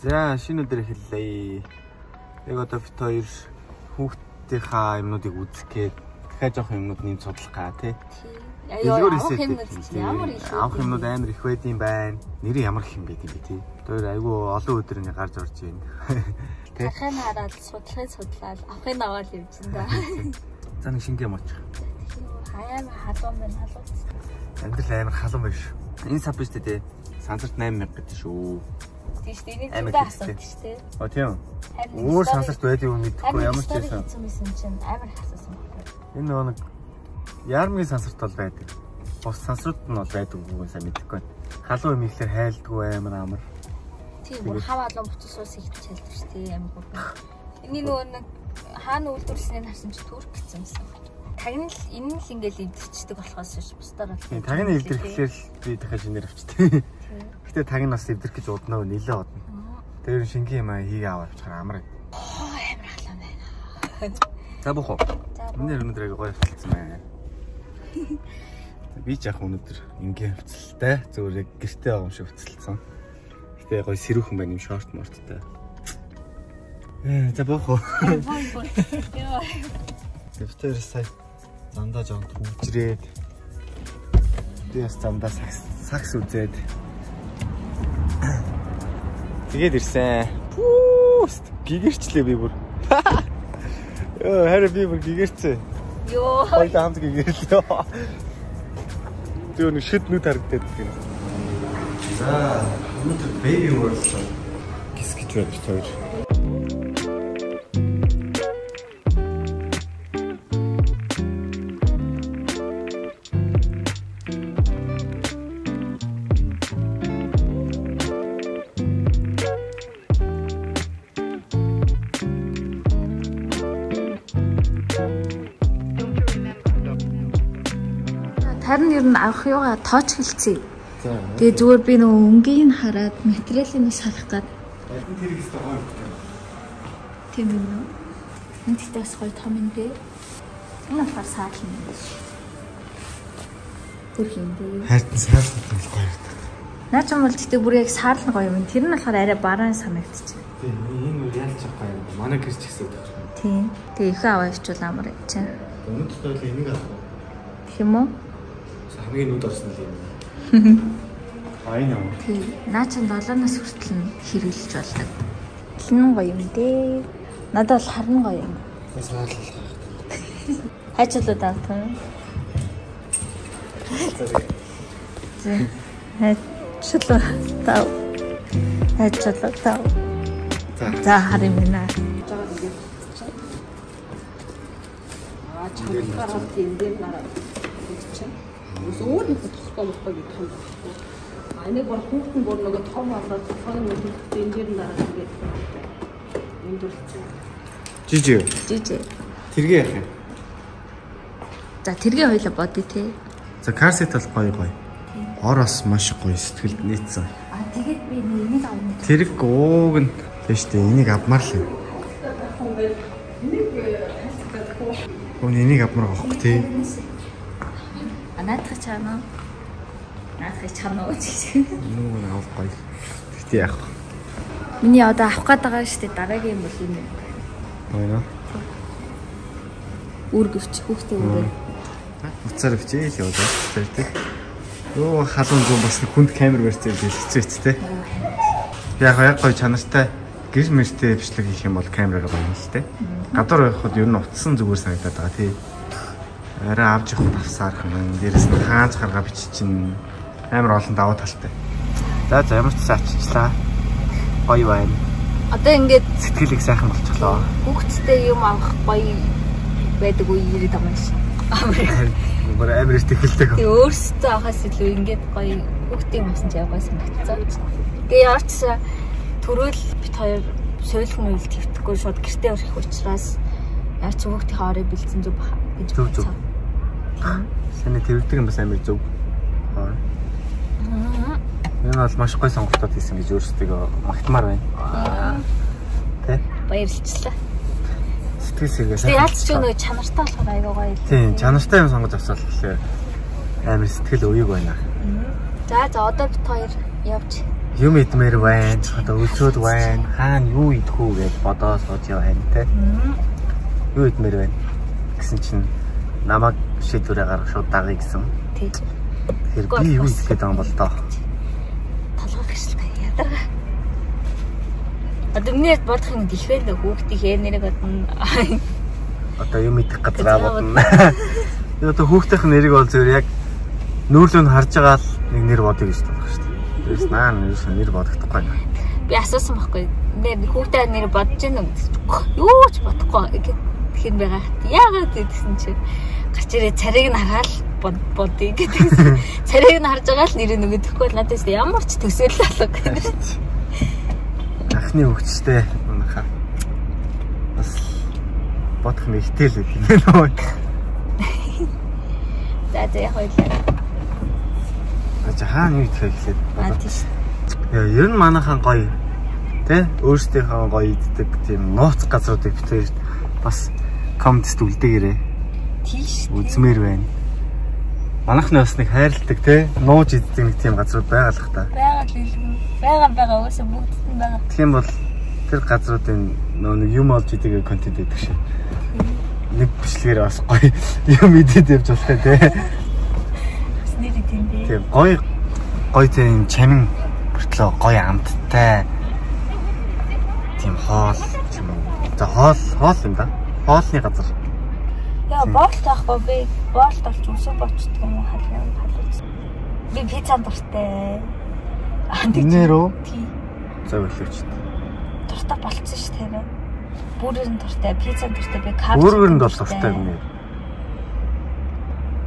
За шинэ өдөр эхэллээ. Яг одоо бит хоёр хүүхдийнхаа юмнуудыг үзэх гээд дахиад жоох юмнууд нэм судлах га тий. Ямар их авах юмнууд амар их байд юм байна. Нэрээ ямар их юм бэ тий. Тэр айгүй олон өдрөний гарч орж байна. Тий. Ахын хараад судлахыг судлаад авахын аваад байна да. За нэг шингээ мочих. Хаяа халуун байна халуун. Амьдрал амар халуун шүү. Энэ сав биш тий. Сансарт 8000 гэдэг шүү тийм шүү дээ. Энийг зүйдээ асуудаг шүү дээ. Оо тийм. Өөр сансарт байдаг юм мэдэхгүй ямар ч байсан. Амар байна. Энэ нэг яармгийн сансарт бол байдаг. Бус сансрууд нь бол байдаг үгүй сайн мэдэхгүй. Халуун юм ихлээр хайлдгүй амар амар. Тийм бүр хав алуун буцас ус их чэлдэг шүү дээ амар бүр. Эний нөгөө нэг хаана үйлдвэрлэснийг харсан чи түрк гэсэн юм. Тагнал энэ л ингээл эвдэрчдэг болохоос ш бусдаар бол. Тийм тагнал эвдэрхлээр би дахиад шинээр авчтээ. Гэтэ таг нь бас эвдэрх гэж уднаа нилээ одно. Тэр шингийн юм аа хийг аваад авчихаар амар. Амар халуун байна. За бохоо. Миний өнөөдөр гоё авцалсан байна. Би ч яг өнөөдөр ингийн авцалтай зүгээр гэртээ байгаа юм шиг авцалсан. Гэтэ гоё сэрүүхэн байна юм шорт морттай. Э за бохоо. Дэвтэр сая зандаа жоон түүжрээд би бас зандаа сакс сакс үзээд Тэгээд ирсэн. Пүүст гигэрчлээ би бүр. Йоо, хараа би бүр гигэрцээ. Йоо. Хоёулаа хамт гигэрлээ. Тэр нэг шид нүд харагдаад байна. За, өнөөдөр baby world гис гэж байна гэж хоёр. Харин ер нь авах юугаа тооч хэлцээ. Тэгээ зүгээр би нөгөө өнгийн хараад материалын нь шалах гад. Тэр их гоё юм. Тийм үү? Энд ихтэйс гоё том юм дээ. Энэ болохоор саалн юм биш. Тэр юм дээ. Хайртан саалн бол гоё юм. Наа ч юм бол гэтээ бүр яг саалн гоё юм. Тэр нь болохоор арай бараан санагдчих. Тийм энэ үл ялч гоё юм. Манай гэрч гэсэн үг. Тийм. Тэгээ ихээ аваа ивчүүл амар чинь. Өнөөдөр бол энийг авах. Тийм үү? Хамгийн нүд орсон л юм. Айн юм. Тийм. Наа чин 7 нас хүртэл нь хэрэглэж болдог. Хин гоё юм дээ. Надад бол харна гоё юм. Саал. Хайчлуу даах юм. Зэ. Хайчлуу тав. Хайчлуу тав. За харин минь. Аа чамдгаар тийм дээр нараа. Ус өөр нэг тусгай болохгүй гэх юм байна. А энийг бол хүүхдэн бүр нөгөө том болоод тусгай нэг энэ дээр дараа тэгээд эндүрсэн. Жижи. Жижи. Тэргээ яах юм? За тэргээ хоёлоо бодъё те. За карсет бол гоё гоё. Ороос маш гоё сэтгэлд нийцсэн. А тэгээд би энийг авна. Тэрэг ууг нь тийш үү энийг авмаар л юм. Гүн энийг авмаар авахгүй тий. А наадах чаана. Наадах чаана уу чи. Нүүг нь авах гоё. Тэгтээ яах вэ? Миний одоо авах гээд байгаа шүү дээ. Дараагийн юм бол энэ. Ойно. Үр гөвч хүүхдээ үрээ. Уцаар өвчээ л яваад байна тий. Йоо халуун зүүн бас хүнд камер барьцаа хэлчихвэ тий. Яг яг гоё чанартай гэр мэртэй бичлэг хийх юм бол камераар гоё юм л тий. Гадуур байхад ер нь утсан зүгээр санагдаад байгаа тий. Арай авч явах тавсаархан дээрэс нь хаанч гаргаа биччихин амар олон даваа талтай. За за ямар ч сааччлаа. Гоё байна. Одоо ингээд Сэтгэл их сайхан болчихлоо. хүүхдтэй юм авах гоё байдаг үе ирээд байгаа юм шиг. Гүр амар сэтгэлтэй. Тэгээ өөрсдөө авахаас илүү ингээд гоё хүүхдийн масан ч явгаас санагдцаа. Тэгээ яарч төрөөл бит хоёр соёлын үйл твтгэхгүй шууд гэртээ өрөх учраас яарч хүүхдийн хоорыг бэлдсэн зүг баха гэж зөв. Саний тэрвдэг юм бас амар зөв. Аа. Энэ бол маш гоё сонголтууд хийсэн гэж өөрсдөө магтмаар байна. Тэ? баярлалаа. Сэтгэл сэргээ Тэгээ яаж ч нөгөө чанартай болохоор аягаа гоё. Тийм, чанартай юм сонгож авсаал гэхлээр амар сэтгэл өөйг байна. За за одоо бит хоёр явж юм идмээр байна. Одоо өлсөд байна. Хаана юу идэх үү гэж бодоо сууж яваа те. Юу идмээр байна. Гэсэн чинь намайг шийдвэрээ гаргах шууд дагъя гэсэн. Тий. Тэгэхээр би юу гээд байгаа юм бол доо. Толгой гიშлээ ядарга. Одоо миний бодох юм дэлхээ л хүүхдийнхээ нэрийг бодно. Одоо юм идэх газраа бодно. Би одоо хүүхдийнх нэрийг бол зөв яг нүүрлөө нь харж байгаа л нэг нэр бодъё гэж бодох шүү дээ. Тэрс наа нэр бодохдохгүй. Би асуусан байхгүй. Нэр хүүхдээ нэр бодож гэнэ үү? Юу ч бодохгүй гэхээр байгаа. Яагаад гэдгсэн чи гарч ирээ царийг нь хараад бодъё гэдэг. Царийг нь харж байгаа л нэр нөгөөдөхгүй бол надад ямар ч төсөөлөл алга гэдэг. Анхны хөвгчтэй манайхаа бас бодох нэг итэл үү юм нөө. За за яг хоёлаа. Ача хаана юу ихэ гэхлээр Аа тийш. Яа, ер нь манайхан гоё. Тэ? Өөрсдийнхөө гоё иддэг тийм нууц газруудыг битээр бас комментст үлдээгээрээ Тийш. үзмээр байна. Манайхны бас нэг хайрладаг те нууж иддэг нэг тийм газрууд хта. Бага л илүү. Бага бага өсө бүгд нь бага. Юм бол тэр газруудын нөө нэг юм олж идэг контент байдаг шээ. Нэг бичлэгээр бас гоё юм идэд явж болтой те. Бас нэр тийм дээ. Тийм гоё гоё тийм чамин бүртлөө гоё амттай. Тийм хоол. За хоол хоол юм да. Хоолны газар. Яа боол таахгүй би боолт олж өсөв бочдөг юм халуун халууц. Би пиццанд дуртай. Тий. За өглөөч. Дуртай болцсон ш тэр. Бүрээр нь дуртай, пиццанд дуртай, би кап. Бол дуртай юм.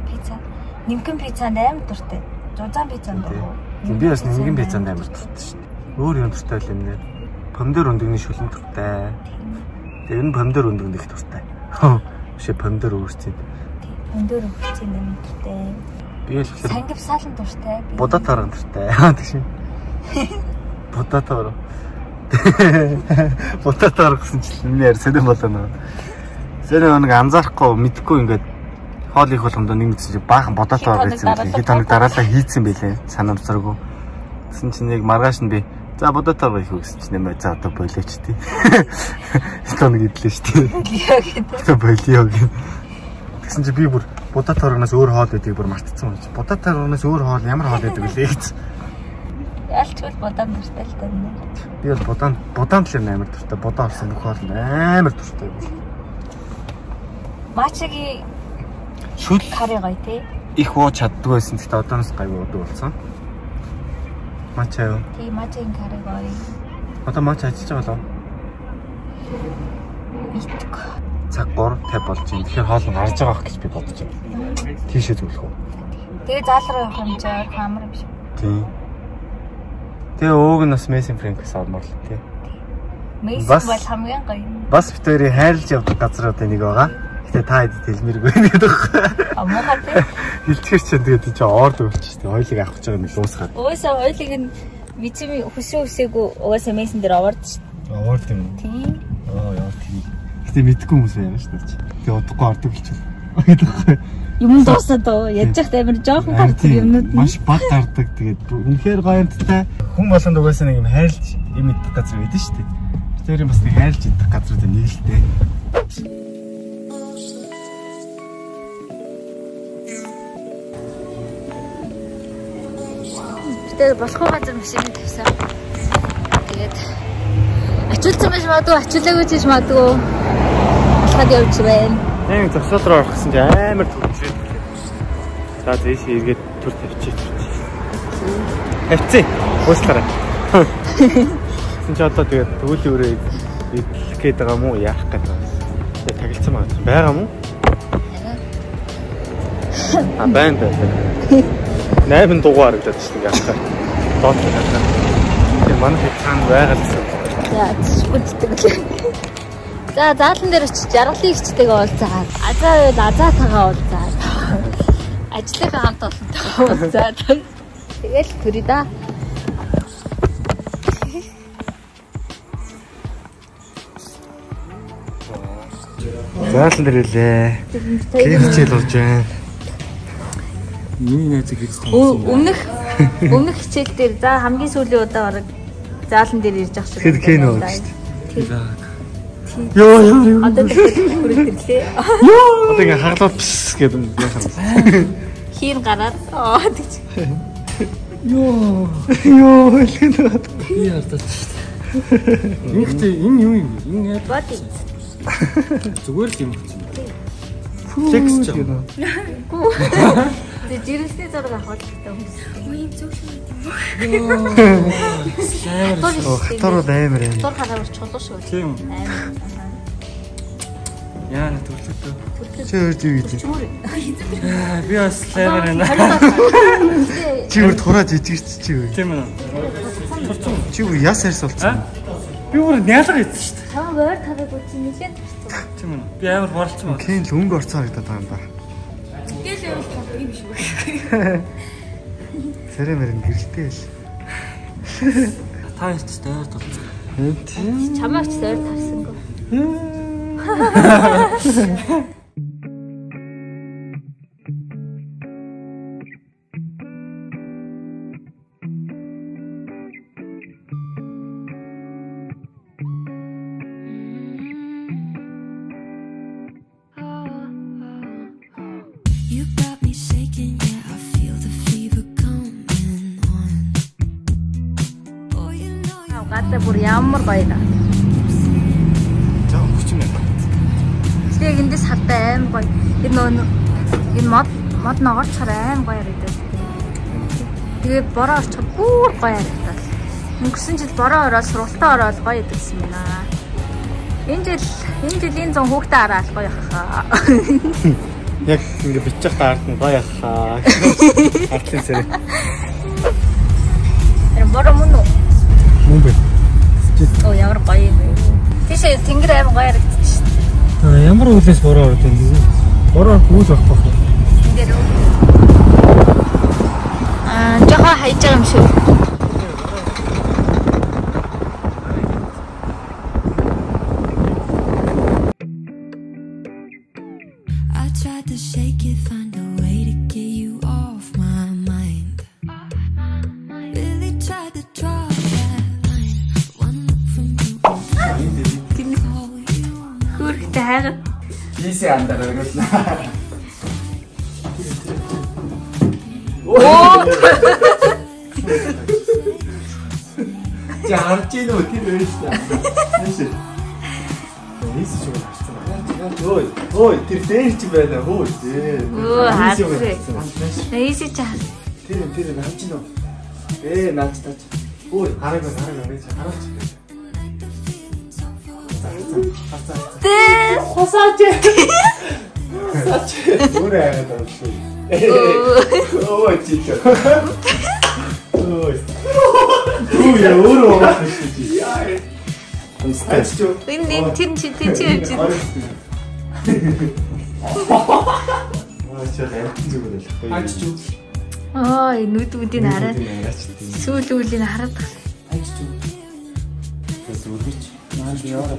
Пицца. Нимкэн пиццанд амар дуртай. Зузаан пиццанд дуртай. Тийм би бас нэгэн пиццанд амар дуртай шүү. Өөр юм дуртай л юм нэ. Помидор өндөгний шүлэн дуртай. Тэр нь помидор өндөгний их дуртай. Биш помидор өөрсдийн. Өндөр өвчтэй юм дуртай. Би л ихлээр Сангив салан дуртай. Будаа тарган дуртай. Аа тийм. Будаа таар. Будаа таар гэсэн чинь миний яар сэдэн болоо. Сэдэн нэг анзаарахгүй мэдхгүй ингээд хоол их болгонд нэг мэдсэн чинь баахан будаа таар гэсэн. Хэд хоног дараалал хийцэн байлээ. Санамсаргүй. Тэгсэн чинь яг маргааш нь би За будаа таар их гэсэн чинь нэмээ за одоо болооч тий. Хэд хоног идлээ шүү дээ. яа гэдэг. Болио гэх. Тэгсэн чи би бүр будаа тааргнаас өөр хоол байдгийг бүр мартцсан байж. Будаа тааргнаас өөр хоол ямар хоол байдаг вэ гэж. Ялчгүй бодаан дуртай л тань. Би бол будаан будаан талаар амар дуртай. Будаа орсон бүх хоол амар дуртай. Мачиги Шүл кари гоё тий. их ууж чаддгүй байсан. Гэхдээ одооноос гайгүй уудаг болсон. Мачаа юу? Тий мачигийн кари гоё. Одоо мач ажиллаж байгаа лөө. Итг. Цаг 3 50 болж байна. Тэгэхээр хоол нь гарч байгаа гэж би бодож байна. Тийшээ зөвлөх үү? Тэгээ заалраа явах юм жаа хамар биш. Тийм. Тэгээ өөг нь бас Мессен Фрэнкс л тий. Бас- бол хамгийн гоё. Бас битүүрийн хайрлаж явдаг газруудын нэг байгаа. Гэтэ та хэдэд хэлмээргүй гэдэг. А муухай тий. Хилтгэр чинь тэгээд чи орд өвч тий. Хоёлыг авах гэж байгаа нь луусгаад. Угаасаа хоёлыг нь мицми хүсээ хүсээгүй угаасаа мейсэн дээр овоорд ш. Орд юм. Тий. Аа яа тий. Гэтэ мэдгүй хүмүүс байна шүү дээ. Тэгээ удахгүй ордог болчихвол. Гэдэг. Юм дуусаад оо ядж явах амар жоохон гардаг юмнууд маш бат гардаг. Тэгээд үнэхээр гоё юмтай. Хүн болгонд угаасаа нэг юм хайрлж юм идэх газар байдаг шүү дээ. Тэр бас нэг хайрлж идэх газруудаа нэг л Тэгээд болохгүй газар машин тавьсан. Тэгээд ачуулсан байж магадгүй, ачуулаагүй ч гэж магадгүй. Болоход явж байна. Нэг зогсоол руу орох гэсэн чинь амар төвчээд. За зээшээ эргээд төр тавьчих. Тавьцээ. Ууслаарай. Тэгсэн чи одоо тэгээд төвлийн өрөө идэх гээд байгаа мó яах гээд байгаа. Тэгээд тагилцсан байгаа. Байгаа мó? А байна байна. 8 дугаар харагдаад шүү дээ яах вэ? Доод харагдаа. Тэгээд манай л гэсэн. За зүгтдэг лээ. За заалан дээр очиж жаргалын ихчтэйгээ уулзаад азаа байл азаа тагаа уулзаад ажлынхаа хамт олонтойгоо уулзаад тэгэл төрий да. Заалан дээр үлээ. Хичээл болж байна. Миний найзыг хийж Өмнөх Өмнөх хичээл дээр за хамгийн сүүлийн удаа бараг заалан дээр ирж ах шиг. Кен байна. байгаа шүү Тийм. Йоо ёо ёо. Одоо хүрээтэрлээ. Одоо ингээ хаглаад пс гэдэг юм яхаа. Хийн гараад аа тэгч. Йоо. Йоо хэлэх нь. Би ардаад шүү дээ. Ингэхдээ энэ юу юм? Энэ яг Боди. зүгээр л юм болсон. Флекс ч юм. Тэг жирэмсний зураг авах хэрэгтэй хүмүүс. Оо хатарууд амар юм. Зур хараа чулуу шүү. Тийм. Амар. Яа на төрлөдөө. Чи өөр юу гэж. Аа, Би бас лайвер байна. Чи өөр тураа жижигч чи өөр. Тийм ээ. Чи өөр яс ярьс болсон. Би бүр нялга хийсэн шүү дээ. Чам өөр тараг үгүй нэлээд туссан. Тийм ээ. Би амар болцсон байна. Кен л өнгө орцоо харагдаад байгаа юм да. Юм биш үү? Сэрэ мэрэн гэрэлтэй л. Та яц дээр тулцсан. Энд. Чамаач зөөр тарсангүй. Гадаа бүр ямар гоё да. За хүч юм байна. Яг эндээс хатаа аим гоё. Энэ нөө энэ мод мод ногоорч хараа аим гоё харагдаад. Тэгээд бороо орчих бүр гоё харагдаад. Өнгөрсөн жил бороо ороод сургалтаа ороод гоё идсэн байна. Энэ жил энэ жилийн зам хүүхдээ хараад гоё хаа. Яг ингээ бичих таард нь гоё яхаа. Артлын сэрэ. Тэр бороо мөн үү? Мөн бэ. Оо ямар гоё юм бэ. Тийшээ тэнгэр аим гоё харагдчих шүү дээ. Ямар үлээс бороо орд юм бэ? Бороо хүүл авах байх. Энд дээр үү? Аа, жохоо хайж байгаа юм шүү. Тийсээ андараа гэнэ. Чи харж ийн үү тэр байж та. Тийш. Тийш ч юм харцсан. Ой, ой, тэр дээр чи байна. Хөө. Өө, харцээ. Эйси чаа. Тэр тэр наач нөө. Ээ наач таач. Ой, хараг хараг хараг хараач. Тэ. Хосаач. Хосаач. Өөр байна шүү. Ой, чичо. Ой. Ой, я өөрөө байгаа шүү чи. Яа. Энэ энэ тэр чи тэр чи явж байна. Аа, чи амт зүгээр л. Хаач чүү. Аа, энэ нүд үдийг хараад Хараач тийм. сүүл үүлийг хараад тах. Хаач чүү. Тэс үлгэрч. Наа би яараа.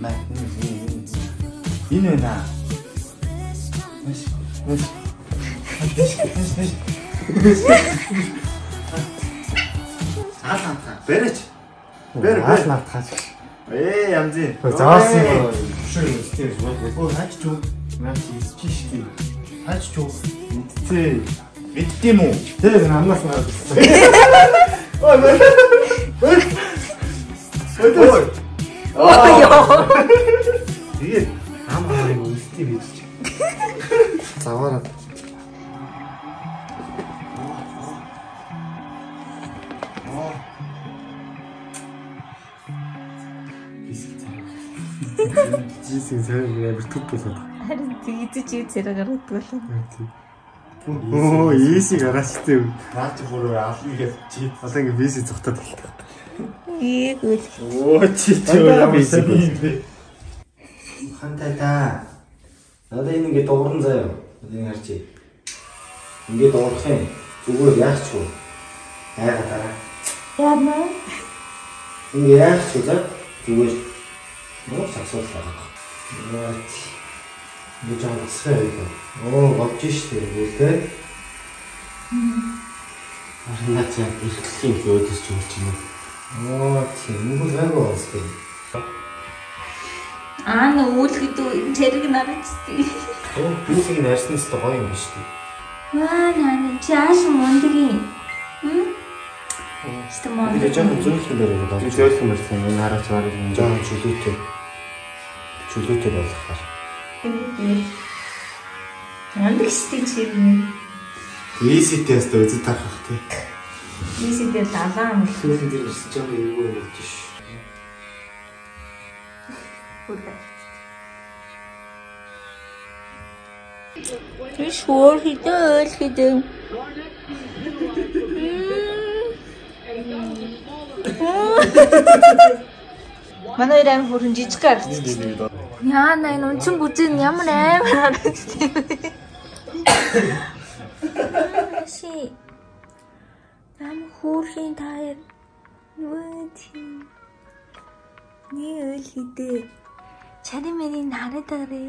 Маа. Энэ нэ. Маш. Маш. Аалаа. Бэрэч. Бэр бэр натхаач. Ээ янзын. Заасан юм. Шүр тийм шүү. Оо хаач чүү. Наач чиш тийм. Хаач чүү. Мэдтээ. Мэдтээ мүү? Тэр намнаас наад. Ой. Ой. Ой. Ой ёо. Тэгээд ам амыг үлдээ гэж. Заваараа. Жисийн сайн ямар төв болоод. Харин тэгэж чи зэрэг гаргадаг болов. Оо, ийсийг араачтай. Наач бүр ална гэж чи. Одоо ингэ биси зүхтад болтой. Ийг үл. Оо, чи чи ямар биси. Хантай та. Надад энэ ингэ дууран заяа. Ингэ харчи. Ингэ дуурах юм. Зүгээр яах ч вэ? Яагаад дараа. Яамаа. Ингэ яах ч вэ? Зүгээр. Нуу сасуулах байгаа. Яач. Нэг жоо усраа яг. Оо, бодож штэ гүйлтэй. Наач эрхлэлийн өөдөс ч болж байна. Оо тийм үгүй хайгаа уустай. Аа нэ үйл гэдэг зэрэг нарчдээ. Оо бүүсийг нарснаас та гоё юм шүү дээ. Аа наа чи ааш мундгийн. Хм? Стэ мон. Би жоохон зөөлхөн барайг байна. Би зөөлхөн барьсан энэ хараач энэ Жоохон чөлөөтэй. Чөлөөтэй болгохаар. Яндаг штий чи. Easy test үзэж тарах тий. Ийсэдээ лалаа юм. Сүүлийн дээр ирсэн жоохон эвгүй юм болж ш. Чи шуур хитэ ойл хитэ. Манай ирэн хөрөн жижиг гарчихсан. Яа на энэ өнцөн бүзэн ямар амар харагдчих. Си. Нам хөөрхийн таар нүд Ни ойл хидэ. Чари мэрийн хараад арай.